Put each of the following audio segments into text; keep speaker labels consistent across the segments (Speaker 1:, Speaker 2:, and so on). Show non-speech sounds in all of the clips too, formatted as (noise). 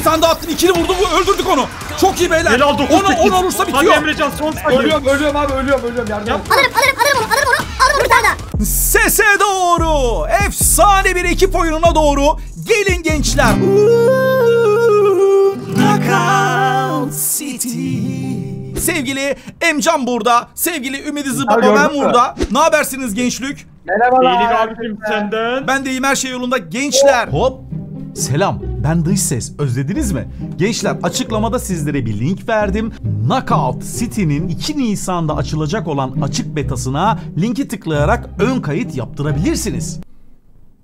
Speaker 1: Bir tane daha attın. ikili vurdu. bu Öldürdük onu. Çok iyi beyler.
Speaker 2: Helal 9
Speaker 1: Onu, onu olursa
Speaker 2: Hadi
Speaker 1: bitiyor.
Speaker 2: Emrecan son sayı.
Speaker 3: Ölüyorum ölüyorum abi ölüyorum ölüyorum yardım.
Speaker 4: Alırım alırım alırım onu alırım onu. Alırım bir tane daha.
Speaker 1: Sese doğru. Efsane bir ekip oyununa doğru. Gelin gençler. Knockout City. Sevgili Emcan burada. Sevgili Ümidi Zıbaba
Speaker 3: gördün
Speaker 1: ben burada. Ne habersiniz gençlük?
Speaker 3: Merhabalar.
Speaker 2: İyilik abicim senden.
Speaker 1: Ben de iyiyim her şey yolunda. Gençler. Hop. Selam. Ben dış ses. Özlediniz mi? Gençler açıklamada sizlere bir link verdim. Knockout City'nin 2 Nisan'da açılacak olan açık betasına linki tıklayarak ön kayıt yaptırabilirsiniz.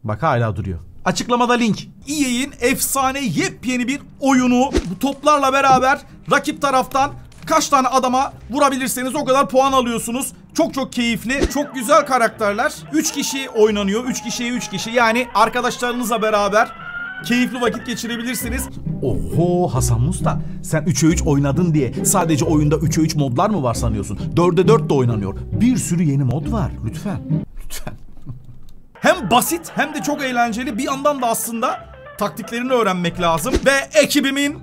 Speaker 1: Bak hala duruyor. Açıklamada link. EA'in efsane yepyeni bir oyunu bu toplarla beraber rakip taraftan kaç tane adama vurabilirseniz o kadar puan alıyorsunuz. Çok çok keyifli, çok güzel karakterler. 3 kişi oynanıyor. 3 kişiye 3 kişi. Yani arkadaşlarınızla beraber keyifli vakit geçirebilirsiniz. Oho Hasan Musta sen 3'e 3 oynadın diye sadece oyunda 3'e 3 modlar mı var sanıyorsun? 4'e 4 de oynanıyor. Bir sürü yeni mod var. Lütfen. Lütfen. (laughs) Hem basit hem de çok eğlenceli. Bir yandan da aslında taktiklerini öğrenmek lazım. Ve ekibimin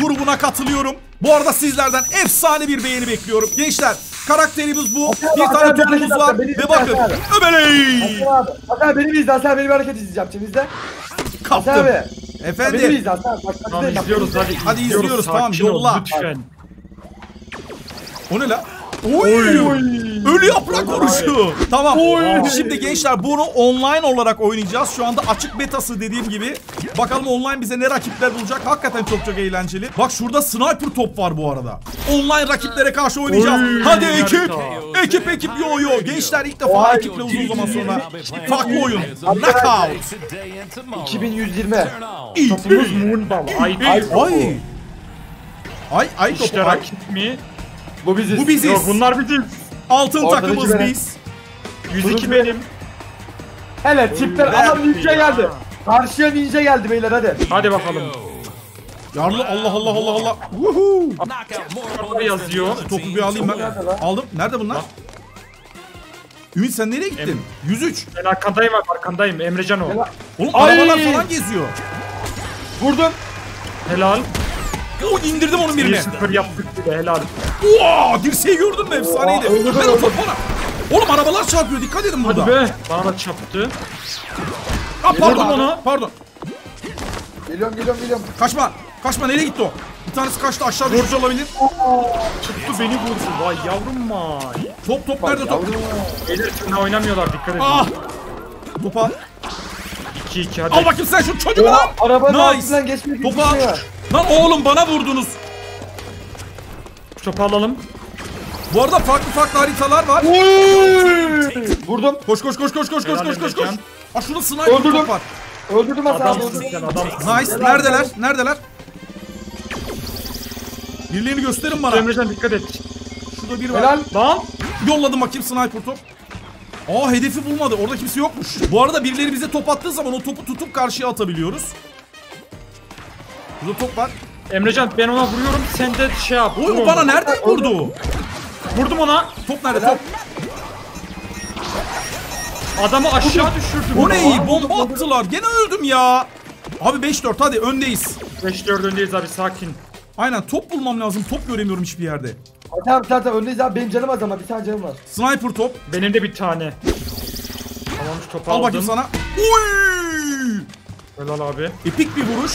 Speaker 1: grubuna katılıyorum. Bu arada sizlerden efsane bir beğeni bekliyorum. Gençler karakterimiz bu. Bir tane topumuz var. Ve bakın. Öbeley.
Speaker 3: Hasan abi. Hasan beni izle Hasan beni bir hareket izleyeceğim şimdi izle. Hasan
Speaker 1: Kaptım.
Speaker 3: abi. Beni
Speaker 1: Efendim.
Speaker 3: izle Hasan abi. Bak, bak,
Speaker 2: Tamam
Speaker 3: bak,
Speaker 2: izliyoruz hadi.
Speaker 1: Hadi izliyoruz, tamam,
Speaker 2: Sakin ol,
Speaker 1: yolla.
Speaker 2: Lütfen.
Speaker 1: O ne la? Oy. Ölü yaprak vuruşu. Tamam. Şimdi gençler bunu online olarak oynayacağız. Şu anda açık betası dediğim gibi. Bakalım online bize ne rakipler bulacak. Hakikaten çok çok eğlenceli. Bak şurada sniper top var bu arada. Online rakiplere karşı oynayacağız.
Speaker 2: Oy,
Speaker 1: Hadi ekip. Ekip ekip yo yo. Gençler ilk defa
Speaker 3: Vay,
Speaker 1: ekiple uzun zaman sonra farklı oyun. Knockout.
Speaker 3: 2120.
Speaker 2: Topumuz Moonball. Ay,
Speaker 1: Ay. Ay. Ay ay topu.
Speaker 2: İşte rakip mi?
Speaker 3: Bu biziz.
Speaker 1: Bu biziz.
Speaker 2: Yok bunlar bizim.
Speaker 1: Altın
Speaker 3: Ortadaki
Speaker 1: takımız
Speaker 3: benim.
Speaker 1: biz.
Speaker 2: 102 benim.
Speaker 3: Hele tipler ama ninja geldi. Karşıya ninja geldi beyler hadi.
Speaker 2: Hadi bakalım.
Speaker 1: Yarlı Allah Allah Allah Allah. Woohoo.
Speaker 2: Orada yazıyor.
Speaker 1: Topu bir alayım ben. Aldım. Nerede bunlar? Ümit sen nereye gittin? 103.
Speaker 2: Ben arkandayım abi arkandayım. Emrecan o.
Speaker 1: Oğlum
Speaker 3: Ay!
Speaker 1: arabalar falan geziyor.
Speaker 3: Vurdum.
Speaker 2: Helal.
Speaker 1: Oo indirdim onun birine.
Speaker 2: 1-0 yaptık bile helal.
Speaker 1: Oo dirseği gördün mü? Efsaneydi. Ver o topu bana. Oğlum arabalar çarpıyor. Dikkat edin burada.
Speaker 2: Hadi be. Bana da çarptı.
Speaker 1: Aa, pardon.
Speaker 2: Onu.
Speaker 1: Pardon.
Speaker 3: Geliyorum geliyorum geliyorum.
Speaker 1: Kaçma. Kaçma. Nereye gitti o? Bir tanesi kaçtı. Aşağı düşmüş olabilir.
Speaker 2: Tuttu beni vurdu. Vay yavrum vay.
Speaker 1: Top top nerede top?
Speaker 2: Beyler şimdi oynamıyorlar dikkat edin.
Speaker 1: Ah. Topa.
Speaker 2: 2-2 hadi.
Speaker 1: Al bakayım sen şu çocuğu lan.
Speaker 3: Arabanın
Speaker 1: Nice.
Speaker 3: altından geçmek
Speaker 1: Topa.
Speaker 3: geçmiyor.
Speaker 1: Lan oğlum bana vurdunuz.
Speaker 2: Topu alalım.
Speaker 1: Bu arada farklı farklı haritalar var.
Speaker 3: Vurdum.
Speaker 1: Koş koş koş koş koş koş koş koş koş. Aa şurada sniper
Speaker 3: Öldürdüm.
Speaker 1: top var.
Speaker 3: Öldürdüm Hasan abi.
Speaker 2: Adamsın sen adamsın.
Speaker 1: Nice. Neredeler? Neredeler? Birilerini gösterin bana.
Speaker 2: Emrecan dikkat et.
Speaker 1: Şurada biri var.
Speaker 3: Helal.
Speaker 2: Lan.
Speaker 1: Yolladım bakayım sniper top. Aa hedefi bulmadı. Orada kimse yokmuş. Bu arada birileri bize top attığı zaman o topu tutup karşıya atabiliyoruz. Burada top var.
Speaker 2: Emrecan ben ona vuruyorum sen de şey yap.
Speaker 1: Oy o bana nereden vurdu?
Speaker 2: Vurdum ona.
Speaker 1: Top nerede top?
Speaker 2: Adamı aşağı düşürdüm.
Speaker 1: O ne? Bomba attılar. Gene öldüm ya. Abi 5-4 hadi öndeyiz.
Speaker 2: 5-4 öndeyiz abi sakin.
Speaker 1: Aynen top bulmam lazım. Top göremiyorum hiçbir yerde.
Speaker 3: Abi tamam tamam öndeyiz abi. Benim canım az ama bir tane canım var.
Speaker 1: Sniper top.
Speaker 2: Benim de bir tane. Tamam şu topu
Speaker 1: Al
Speaker 2: aldım.
Speaker 1: bakayım sana. Uy!
Speaker 2: Helal abi.
Speaker 1: Epik bir vuruş.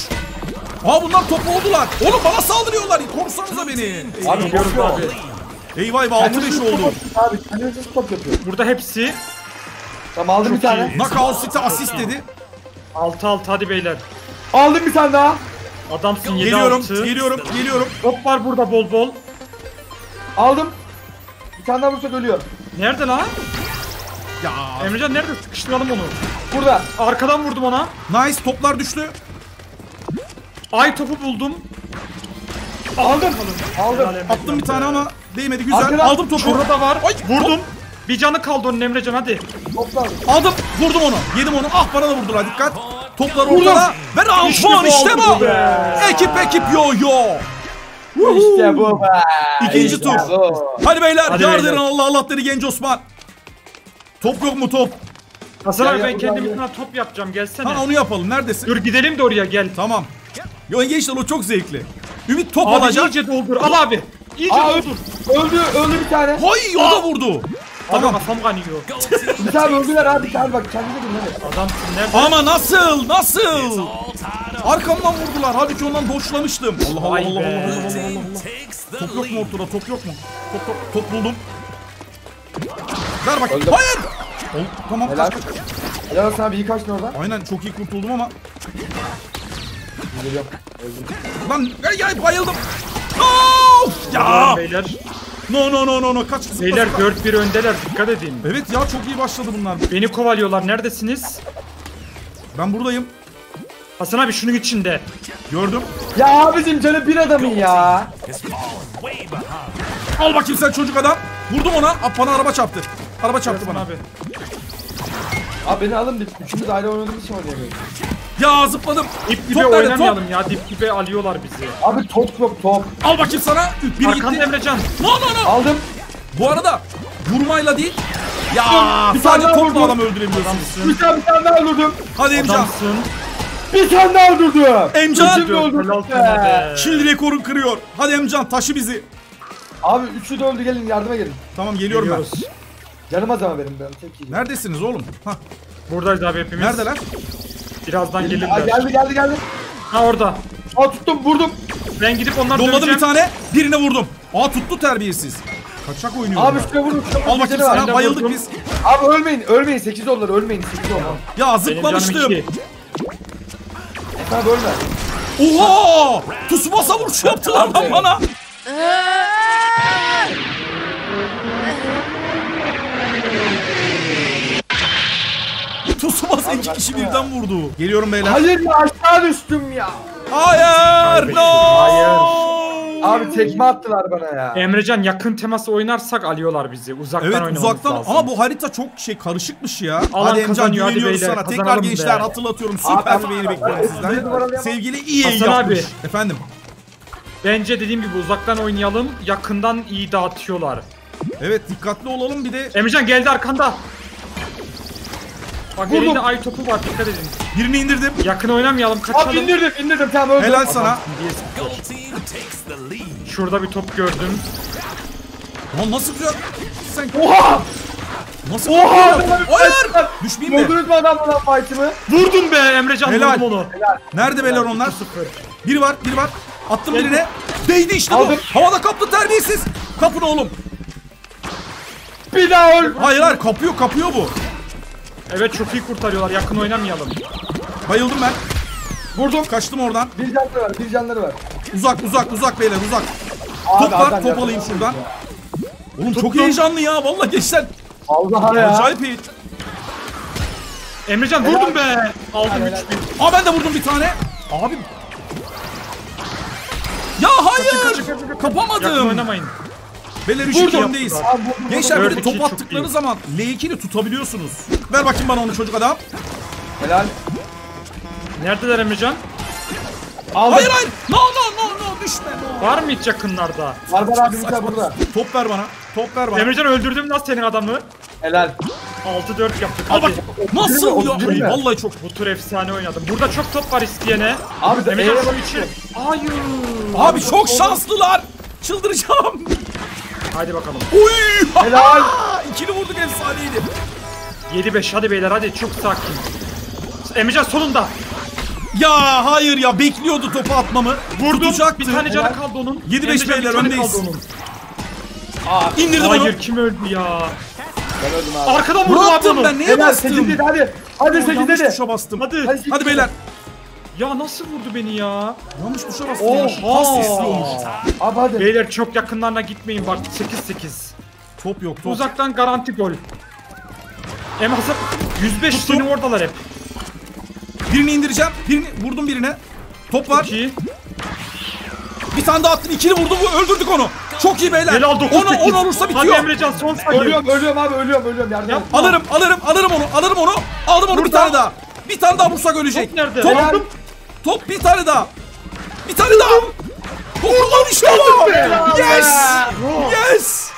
Speaker 1: Aa bunlar top oldular. Oğlum bana saldırıyorlar. Korusanıza beni.
Speaker 3: Abi korkuyor.
Speaker 2: abi.
Speaker 1: Eyvah eyvah 6-5 oldu.
Speaker 3: Abi kendinize stop yapıyor.
Speaker 2: Burada hepsi
Speaker 3: Tamam aldım bir tane.
Speaker 2: iyi.
Speaker 1: Knockout City asist dedi.
Speaker 2: 6-6 hadi beyler.
Speaker 3: Aldım bir tane daha.
Speaker 2: Adamsın 7-6.
Speaker 1: Geliyorum, geliyorum, geliyorum.
Speaker 2: Top var burada bol bol.
Speaker 3: Aldım. Bir tane daha vursak ölüyor.
Speaker 2: Nerede lan?
Speaker 1: Ya
Speaker 2: Emrecan nerede? Sıkıştıralım onu.
Speaker 3: Burada.
Speaker 2: Arkadan vurdum ona.
Speaker 1: nice toplar düştü.
Speaker 2: Ay topu buldum.
Speaker 3: Aldım. Aldım.
Speaker 2: Helal Emrecan
Speaker 1: Attım bir tane ama değmedi güzel.
Speaker 3: Arkadan-
Speaker 1: Aldım topu.
Speaker 2: Şurada var.
Speaker 1: Ay,
Speaker 2: Vurdum. Bir canı kaldı onun Emrecan hadi.
Speaker 3: Topla.
Speaker 1: Aldım. Vurdum onu. Yedim onu. Ah bana da vurdular dikkat. Toplar ortada. Ve round
Speaker 2: İşte bu
Speaker 1: işte
Speaker 2: oldu
Speaker 1: bu.
Speaker 2: be.
Speaker 1: Ekip ekip yo yo.
Speaker 3: İşte bu be.
Speaker 1: İkinci
Speaker 3: İşte
Speaker 1: tur.
Speaker 3: bu.
Speaker 1: Hadi beyler
Speaker 2: Hadi
Speaker 1: yardım
Speaker 2: beyler.
Speaker 1: Allah Allah dedi genç Osman. Top yok mu top?
Speaker 2: Hasan abi ben
Speaker 3: buradan
Speaker 2: kendim
Speaker 3: gel.
Speaker 2: bir tane top yapacağım gelsene.
Speaker 1: Ha onu yapalım. Neredesin?
Speaker 2: Dur gidelim de oraya gel.
Speaker 1: Tamam. Yo gençler o çok zevkli. Ümit top
Speaker 2: Abi
Speaker 1: alacak.
Speaker 2: iyice doldur. Al abi. İyice
Speaker 3: Aa,
Speaker 2: doldur.
Speaker 3: öldü öldü bir tane.
Speaker 1: Hay o da vurdu.
Speaker 2: Tamam. Kafam kanıyor.
Speaker 3: Bir tane öldüler abi. Abi bak kendine dön hadi.
Speaker 2: Adamsın nerede?
Speaker 1: Ama nasıl? Nasıl? Arkamdan vurdular. Halbuki ondan boşlamıştım. Allah Allah Allah Allah. Allah Allah Allah. Top yok mu ortada? Top yok mu? Top top top buldum. Ver bak.
Speaker 3: Öldüm.
Speaker 1: Hayır. Ol, tamam
Speaker 3: Helal.
Speaker 1: kaç kaç.
Speaker 3: Helal olsun abi iyi kaçtın oradan.
Speaker 1: Aynen çok iyi kurtuldum ama.
Speaker 3: Geliyorum.
Speaker 1: Lan ay, ay, bayıldım. Of ya.
Speaker 2: Beyler.
Speaker 1: No no no no no kaç zıpla,
Speaker 2: Beyler
Speaker 1: zıpla.
Speaker 2: 4-1 öndeler. Dikkat edin.
Speaker 1: Evet ya çok iyi başladı bunlar.
Speaker 2: Beni kovalıyorlar. Neredesiniz?
Speaker 1: Ben buradayım.
Speaker 2: Hasan abi şunun içinde.
Speaker 1: Gördüm.
Speaker 3: Ya abicim canı bir adamın ya.
Speaker 1: Al bakayım sen çocuk adam. Vurdum ona. Aa, Bana araba çarptı. Araba çarptı bana.
Speaker 2: abi.
Speaker 3: Abi beni alın bir. Üçümüz aile oynadığımız için oynayamıyoruz.
Speaker 1: Ya zıpladım.
Speaker 2: Dip gibi
Speaker 1: Top
Speaker 2: oynamayalım ya. Dip gibi alıyorlar bizi.
Speaker 3: Abi top yok top.
Speaker 1: Al bakayım sana. Biri
Speaker 2: Arkanda
Speaker 1: gitti.
Speaker 2: Emrecan.
Speaker 1: No no no.
Speaker 3: Aldım.
Speaker 1: Bu arada vurmayla değil. Ya
Speaker 3: Bir
Speaker 1: sadece topla
Speaker 3: vurdum.
Speaker 1: adam öldürebiliyorsunuz.
Speaker 3: Bir tane, bir tane daha öldürdüm.
Speaker 1: Hadi Emcan.
Speaker 2: Adamsın.
Speaker 3: Bir tane daha öldürdüm.
Speaker 1: Emcan. Kill rekorun kırıyor. Hadi Emcan taşı bizi.
Speaker 3: Abi üçü de öldü gelin yardıma gelin.
Speaker 1: Tamam geliyorum
Speaker 2: Geliyoruz.
Speaker 3: Canım az ama benim ben tek
Speaker 1: ben. Neredesiniz oğlum? Hah.
Speaker 2: Buradayız abi hepimiz.
Speaker 1: Neredeler?
Speaker 2: Birazdan
Speaker 3: Aa,
Speaker 2: gelirler.
Speaker 3: geldi geldi geldi.
Speaker 2: Ha orada.
Speaker 3: Aa tuttum vurdum.
Speaker 2: Ben gidip onları
Speaker 1: Yolladım
Speaker 2: döveceğim.
Speaker 1: bir tane. Birine vurdum. Aa tuttu terbiyesiz. Kaçak oynuyorum.
Speaker 3: Abi
Speaker 1: ben.
Speaker 3: şuraya vurdum.
Speaker 1: Al bakayım sana. Bayıldık
Speaker 2: vurdum.
Speaker 1: biz.
Speaker 3: Abi ölmeyin ölmeyin 8 dolar ölmeyin 8 dolar.
Speaker 1: Ya
Speaker 2: Benim
Speaker 1: zıplamıştım.
Speaker 2: Canım iki.
Speaker 3: Abi ölme.
Speaker 1: Oha! Tsubasa vuruşu yaptılar lan bana. Tsubasa iki kişi birden vurdu. Geliyorum beyler.
Speaker 3: Hayır ya aşağı düştüm ya.
Speaker 1: Hayır! No!
Speaker 2: Hayır.
Speaker 3: Abi tekme attılar bana ya.
Speaker 2: Emrecan yakın teması oynarsak alıyorlar bizi. Uzaktan
Speaker 1: Evet
Speaker 2: oynamamız
Speaker 1: uzaktan
Speaker 2: lazım.
Speaker 1: ama bu harita çok şey karışıkmış ya.
Speaker 2: Alan
Speaker 1: hadi Emcan
Speaker 2: kazanıyor,
Speaker 1: güveniyoruz sana. Tekrar
Speaker 2: kazanalım
Speaker 1: gençler
Speaker 2: be.
Speaker 1: hatırlatıyorum.
Speaker 3: Abi,
Speaker 1: Süper bir beğeni bekliyorum sizden. Sevgili EA
Speaker 2: Hasan
Speaker 1: yapmış.
Speaker 2: abi.
Speaker 1: Efendim.
Speaker 2: Bence dediğim gibi uzaktan oynayalım. Yakından iyi dağıtıyorlar.
Speaker 1: Evet dikkatli olalım bir de
Speaker 2: Emrecan geldi arkanda. Bak
Speaker 3: Vurdum.
Speaker 2: elinde ay topu var dikkat edin.
Speaker 1: birini indirdim.
Speaker 2: Yakın oynamayalım kaçalım.
Speaker 3: Abi indirdim indirdim tamam öldüm.
Speaker 1: Helal sana.
Speaker 2: Şurada bir top gördüm.
Speaker 1: Lan nasıl güzel. Sen
Speaker 3: Oha!
Speaker 1: nasıl
Speaker 3: Oha!
Speaker 1: Hayır! Düşmeyeyim de.
Speaker 3: Gördünüz mü adamla lan fight'ımı?
Speaker 2: Vurdum be Emrecan
Speaker 1: Helal.
Speaker 2: vurdum onu.
Speaker 1: Nerede beyler onlar?
Speaker 2: 2-0.
Speaker 1: Biri var, biri var. Attım
Speaker 2: Geldi.
Speaker 1: birine. Değdi işte bu.
Speaker 3: Aldım.
Speaker 1: Havada kaptı terbiyesiz. Kapın oğlum.
Speaker 3: Bir daha öl.
Speaker 1: Hayır hayır kapıyor kapıyor bu.
Speaker 2: Evet çok iyi kurtarıyorlar yakın oynamayalım.
Speaker 1: Bayıldım ben.
Speaker 3: Vurdum.
Speaker 1: Kaçtım oradan.
Speaker 3: Bir canları var bir canları var.
Speaker 1: Uzak uzak uzak beyler uzak.
Speaker 3: Abi,
Speaker 1: Top var top alayım şuradan. Oğlum çok
Speaker 2: Tuttum.
Speaker 1: heyecanlı ya. Vallahi gençler.
Speaker 3: Allah'a ya.
Speaker 1: Acayip iyi.
Speaker 2: Emrecan vurdum be. Aldım 3-1.
Speaker 1: Aa ben de vurdum bir tane. Abi. Ya hayır.
Speaker 2: kaçın, kaçın, kaçın.
Speaker 1: Kapamadım.
Speaker 2: Yakın oynamayın.
Speaker 1: Beyler 3
Speaker 3: Vurdum.
Speaker 1: öndeyiz.
Speaker 3: Abi vurdum, vurdum.
Speaker 1: Gençler bir de
Speaker 2: Dört,
Speaker 1: top attıkları zaman L2'ni tutabiliyorsunuz. Ver bakayım bana onu çocuk adam.
Speaker 3: Helal.
Speaker 2: Neredeler Emrecan?
Speaker 3: Aldım.
Speaker 1: Hayır hayır. No no no no düşme. No.
Speaker 2: Var mı hiç yakınlarda?
Speaker 3: Barbar abi bir burada.
Speaker 1: Top ver bana. Top ver bana.
Speaker 2: Emrecan öldürdüm nasıl senin adamı?
Speaker 3: Helal.
Speaker 2: 6-4 yaptık.
Speaker 1: Al bak. Nasıl ya?
Speaker 3: mi?
Speaker 1: Vallahi çok.
Speaker 2: Bu tur efsane oynadım. Burada çok top var isteyene.
Speaker 3: Abi de
Speaker 2: Emrecan şu içi. Hayır.
Speaker 1: Abi çok şanslılar. Çıldıracağım.
Speaker 2: Hadi bakalım.
Speaker 1: Uy.
Speaker 3: Helal. (laughs)
Speaker 1: İkili vurduk efsaneydi.
Speaker 2: 7-5 hadi beyler hadi çok sakin. Emrecan solunda.
Speaker 1: Ya hayır ya bekliyordu topu atmamı.
Speaker 2: Vurdum.
Speaker 1: Tutacaktı.
Speaker 2: Bir tane canı kaldı onun.
Speaker 1: 7-5
Speaker 2: Emrecan, bir
Speaker 1: beyler, öndeyiz.
Speaker 2: onun.
Speaker 1: İndirdim onu.
Speaker 2: Hayır kim öldü ya?
Speaker 3: Ben öldüm abi.
Speaker 2: Arkadan vurdum onu.
Speaker 1: ben? Neye
Speaker 3: Helal
Speaker 1: bastım?
Speaker 3: 8 dedi hadi. Hadi 8
Speaker 1: Yanlış
Speaker 3: dedi.
Speaker 1: tuşa bastım.
Speaker 2: Hadi.
Speaker 3: Hadi,
Speaker 1: Hadi beyler.
Speaker 2: Ya nasıl vurdu beni ya?
Speaker 1: Yanlış tuşa bastım. ya.
Speaker 2: Oha.
Speaker 3: Abi hadi.
Speaker 2: Beyler çok yakınlarına gitmeyin bak 8-8.
Speaker 1: Top yok top.
Speaker 2: Uzaktan garanti gol. Em Hasan 105
Speaker 1: Tuttum.
Speaker 2: senin oradalar hep.
Speaker 1: Birini indireceğim. Birini vurdum birine. Top var.
Speaker 2: 2.
Speaker 1: Bir tane daha attım. İkili vurdum. Öldürdük onu. Çok iyi beyler.
Speaker 2: Helal 9
Speaker 1: Onu, onu olursa
Speaker 2: Hadi
Speaker 1: bitiyor.
Speaker 2: Emrecan son sayı.
Speaker 3: Ölüyorum ölüyorum abi ölüyorum ölüyorum yardım.
Speaker 2: Yapma.
Speaker 1: Alırım, alırım, alırım onu. Alırım onu. Aldım onu bir
Speaker 3: Burada.
Speaker 1: tane daha. Bir tane daha vursak ölecek.
Speaker 2: Top nerede?
Speaker 1: Top,
Speaker 3: Helal.
Speaker 1: Top bir tane daha. Bir tane daha. Lan işte.
Speaker 3: Helal
Speaker 1: Yes.
Speaker 3: be.
Speaker 1: Yes.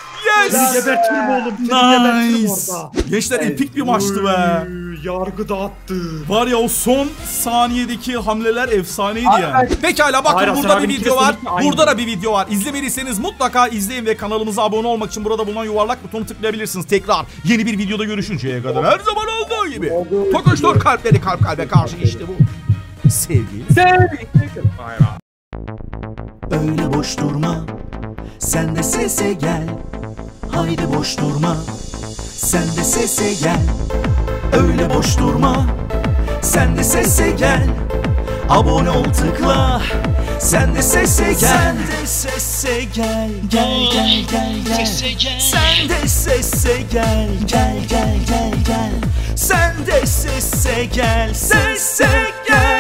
Speaker 2: Seni
Speaker 1: Yes.
Speaker 2: gebertirim oğlum. Seni
Speaker 1: Nice.
Speaker 2: orada.
Speaker 1: Gençler epik bir maçtı be.
Speaker 2: Yargı dağıttı.
Speaker 1: Var ya o son saniyedeki hamleler efsaneydi
Speaker 3: Ay,
Speaker 1: yani. Pekala bakın
Speaker 2: Hayır,
Speaker 1: burada bir video var. Burada da bir video var. İzlemediyseniz mutlaka izleyin ve kanalımıza abone olmak için burada bulunan yuvarlak butonu tıklayabilirsiniz. Tekrar yeni bir videoda görüşünceye kadar her zaman olduğu gibi. Tokuştur kalpleri kalp kalbe karşı işte bu. Sevgi.
Speaker 3: Sevdik.
Speaker 2: Hayır abi.
Speaker 5: Öyle boş durma. Sen de sese gel. Haydi boş durma. Sen de sese gel. Öyle boş durma. Sen de sese gel. Abone ol tıkla. Sen de sese gel. Sen de sese gel. Gel gel gel gel. Sen de sese gel. Gel gel gel gel. Sen de sese gel. Sese gel